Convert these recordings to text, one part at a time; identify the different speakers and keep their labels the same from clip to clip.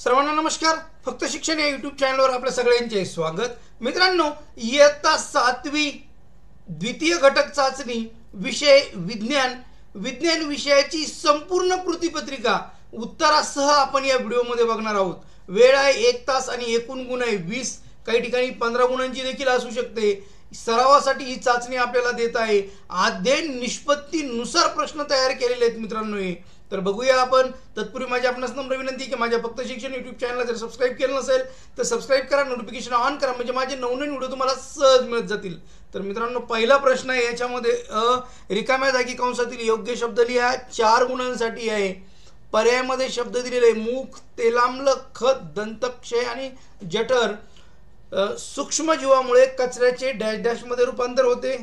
Speaker 1: सर्वांना नमस्कार. फक्त शिक्षण या युट्यूब चॅनलवर आपल्या सगळ्यांचे स्वागत. मित्रांनो इयत्ता सातवी द्वितीय घटक चाचणी विषय विज्ञान विज्ञान विषयाची संपूर्ण कृतीपत्रिका उत्तरासह आपण या व्हिडिओमध्ये बघणार आहोत. वेळ आहे एक तास आणि एकूण गुण आहे वीस. काही ठिकाणी पंधरा गुणांची देखील असू शकते. सरावासाठी ही चाचणी आपल्याला देत आहे. अध्ययन निष्पत्तीनुसार प्रश्न तयार केलेले आहेत मित्रांनो हे. तर बघूया आपण. तत्पूर्वी माझी आपणास नम्र विनंती की माझ्या फक्त शिक्षण युट्यूब चॅनलला जर सबस्क्राईब केलं नसेल तर सबस्क्राईब करा नोटिफिकेशन ऑन करा. म्हणजे माझे नवनवीन व्हिडिओ तुम्हाला सहज मिळत जातील. तर मित्रांनो पहिला प्रश्न आहे याच्यामध्ये रिकाम्या जागी कंसातील योग्य शब्द लिहा. चार गुणांसाठी आहे. पर्यायामध्ये शब्द दिलेले आहे मूख तेलांबल खत दंतक्षय आणि जठर. सूक्ष्मजीवामुळे कचऱ्याचे डॅश डॅशमध्ये रूपांतर होते.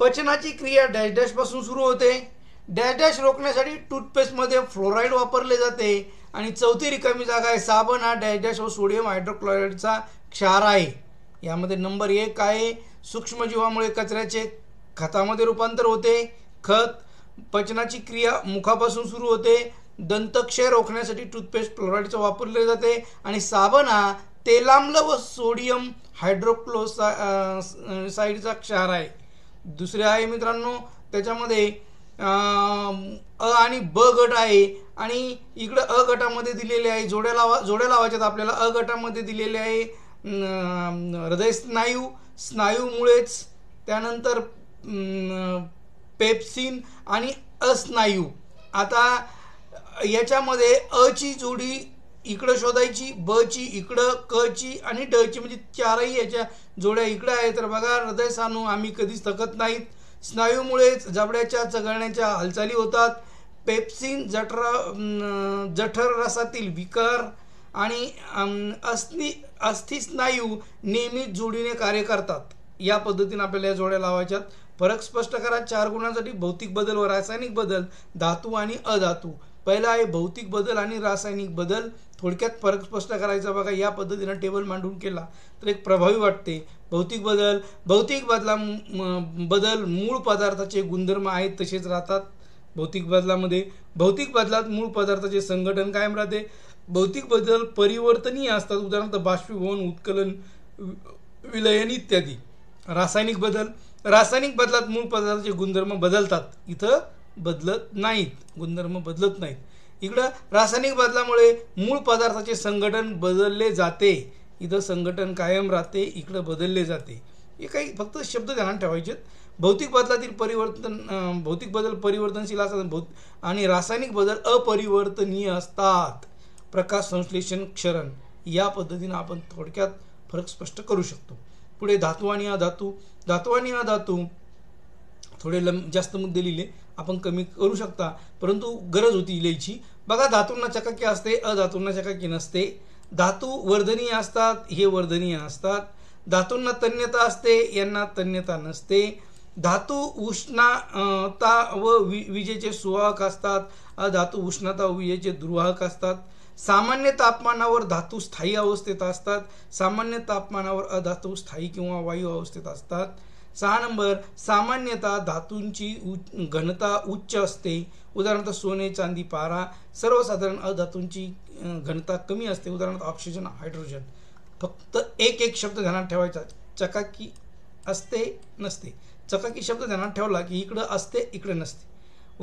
Speaker 1: पचनाची क्रिया डॅश डॅशपासून सुरू होते. डॅश डॅश रोखण्यासाठी टूथपेस्टमध्ये फ्लोराईड वापरले जाते. आणि चौथी रिकामी जागा आहे साबण हा डॅश डॅश व सोडियम हायड्रोक्लोराईडचा क्षार आहे. यामध्ये नंबर एक आहे सूक्ष्मजीवामुळे कचऱ्याचे खतामध्ये रूपांतर होते. खत पचनाची क्रिया मुखापासून सुरू होते. दंतक्षय रोखण्यासाठी टूथपेस्ट फ्लोराईडचं वापरले जाते. आणि साबण हा तेलाम्ल व सोडियम हायड्रोक्लोसा साईडचा क्षार आहे. दुसरे आहे मित्रांनो त्याच्यामध्ये अ आणि ब गट आहे. आणि इकडं अ गटामध्ये दिलेले आहे जोड्या लावा जोड्या लावायच्यात आपल्याला अ गटामध्ये दिलेले आहे हृदयस्नायू हृदय स्नायू स्नायूमुळेच. त्यानंतर पेप्सिन आणि अस्नायू. आता याच्यामध्ये अ ची जोडी इकडं शोधायची ब ची इकडं क ची आणि ड ची म्हणजे चारही याच्या जोड्या इकडं आहेत. तर बघा हृदय सानू आम्ही कधीच थकत नाहीत. स्नायूमुळेच जबड्याच्या चघळण्याच्या हालचाली होतात. पेप्सिन जठर जठर रसातील विकार आणि अस्थि अस्थिस्नायू नियमित जोडीने कार्य करतात. या पद्धतीने आपल्याला या जोड्या लावायच्यात. फरक स्पष्ट करा. चार गुणांसाठी भौतिक बदल व रासायनिक बदल धातू आणि अधातू. पहिला आहे भौतिक बदल आणि रासायनिक बदल. थोडक्यात फरक स्पष्ट करायचा बघा या पद्धतीनं टेबल मांडून केला. तर एक प्रभावी वाटते. भौतिक बदल भौतिक बदला बदल मूळ पदार्थाचे गुणधर्म आहेत तसेच राहतात. भौतिक बदलामध्ये भौतिक बदलात मूळ पदार्थाचे संघटन कायम राहते. भौतिक बदल परिवर्तनीय असतात. उदाहरणार्थ बाष्पीभवन उत्कलन विलयन इत्यादी. रासायनिक बदल रासायनिक बदलात मूळ पदार्थाचे गुणधर्म बदलतात. इथं बदलत नाहीत गुणधर्म बदलत नाहीत. इकडं रासायनिक बदलामुळे मूळ पदार्थाचे संघटन बदलले जाते. इथं संघटन कायम राहते इकडं बदलले जाते. हे काही फक्त शब्द ध्यानात ठेवायचे भौतिक बदलातील परिवर्तन भौतिक बदल परिवर्तनशील असतात भौत आणि रासायनिक बदल अपरिवर्तनीय असतात. प्रकाश संश्लेषण क्षरण या पद्धतीनं आपण थोडक्यात फरक स्पष्ट करू शकतो. पुढे धातू आणि अधातू. धातू आणि अधातू थोडे लंब जास्त मुद्दे लिहिले. आपण कमी करू शकता. परंतु गरज होती लिहायची बघा धातूंना चकाकी असते अधातूंना चकाकी नसते. धातू वर्धनीय असतात हे वर्धनीय असतात धातूंना तन्यता असते यांना तन्यता नसते. धातू उष्णता व वि विजेचे सुवाहक असतात. अधातू उष्णता व विजेचे दुर्वाहक असतात. सामान्य तापमानावर धातू स्थायी अवस्थेत असतात. सामान्य तापमानावर अधातू स्थायी किंवा वायू अवस्थेत असतात. सहा नंबर सामान्यतः धातूंची उ- घनता उच्च असते. उदाहरणार्थ सोने चांदी पारा सर्वसाधारण अधातूंची घनता कमी असते. उदाहरणार्थ ऑक्सिजन हायड्रोजन. फक्त एक एक शब्द ध्यानात ठेवायचा. चकाकी असते नसते. चकाकी शब्द ध्यानात ठेवला की इकडं असते इकडे नसते.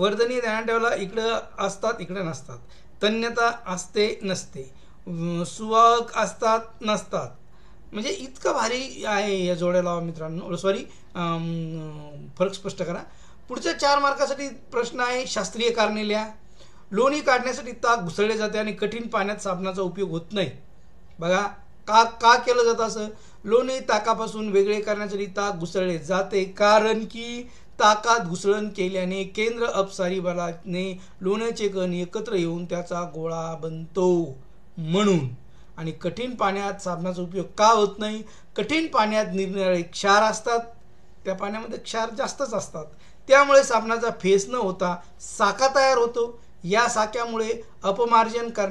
Speaker 1: वर्धनी ध्यानात ठेवला इकडं असतात इकडे नसतात. तन्यता असते नसते. सुवाहक असतात नसतात. म्हणजे इतकं भारी आहे या जोड्याला मित्रांनो. Oh, सॉरी फरक स्पष्ट करा. पुढच्या चार मार्कासाठी प्रश्न आहे शास्त्रीय कारणे लिहा लोणी काढण्यासाठी ताक घुसळले जाते आणि कठीण पाण्यात साबणाचा उपयोग होत नाही. बघा का का केलं जातं असं? लोणी ताकापासून वेगळे करण्यासाठी ताक घुसळले जाते कारण की ताकात घुसळण केल्याने केंद्र अपसारी बलाने लोण्याचे कण एकत्र येऊन त्याचा गोळा बनतो. म्हणून आणि कठीण पाण्यात साबणाचा उपयोग का होत नाही? कठीण पाण्यात निरनिराळे क्षार असतात. त्या पाण्यामध्ये क्षार जास्तच असतात. त्यामुळे साबणाचा फेस न होता साका तयार होतो. या साक्यामुळे अपमार्जन कर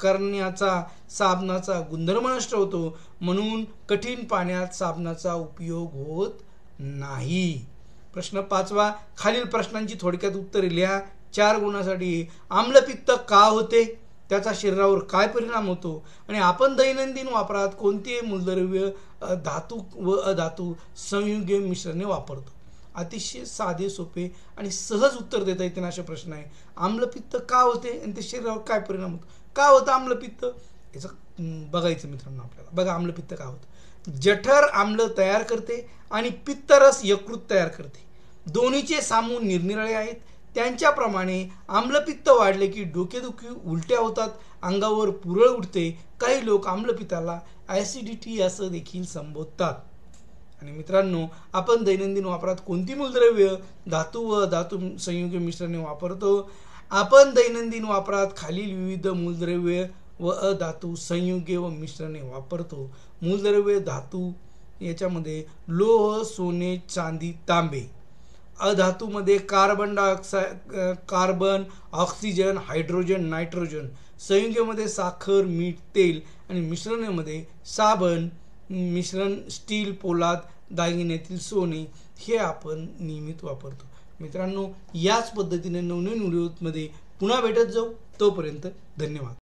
Speaker 1: करण्याचा साबणाचा गुणधर्म नष्ट होतो. म्हणून कठीण पाण्यात साबणाचा उपयोग होत नाही. प्रश्न पाचवा खालील प्रश्नांची थोडक्यात उत्तरे लिहा. चार गुणासाठी आम्लपित्त का होते? त्याचा शरीरावर काय परिणाम होतो? आणि आपण दैनंदिन वापरात कोणते मूलद्रव्य धातू व अधातू संयुगे मिश्रणे वापरतो? अतिशय साधे सोपे आणि सहज उत्तर देता येते असे प्रश्न आहे. आम्लपित्त का होते आणि ते शरीरावर काय परिणाम होतो? का होतं आम्लपित्त? याचं बघायचं मित्रांनो आपल्याला. बघा आम्लपित्त का होतं. जठर आम्ल तयार करते आणि पित्तरस यकृत तयार करते. दोन्हीचे सामून निरनिराळे आहेत. त्यांच्याप्रमाणे आम्लपित्त वाढले की डोकेदुखी उलट्या होतात अंगावर पुरळ उठते काही लोक आम्लपित्ताला ॲसिडिटी असं देखील संबोधतात. आणि मित्रांनो आपण दैनंदिन वापरात कोणती मूलद्रव्य धातू व धातू संयुग मिश्रणे वापरतो? आपण दैनंदिन वापरात खालील विविध मूलद्रव्य व अधातू संयुगे व मिश्रणे वापरतो. मूलद्रव्य धातू याच्यामध्ये लोह सोने चांदी तांबे. अधातूमध्ये carbon dioxide carbon oxygen hydrogen nitrogen संयुगेमध्ये साखर मीठ तेल आणि मिश्रणेमध्ये साबण मिश्रण स्टील पोलाद दागिन्यातील सोने हे आपण नियमित वापरतो. मित्रांनो याच पद्धतीने नवनवीन व्हिडिओमध्ये पुन्हा भेटत जाऊ. तोपर्यंत धन्यवाद.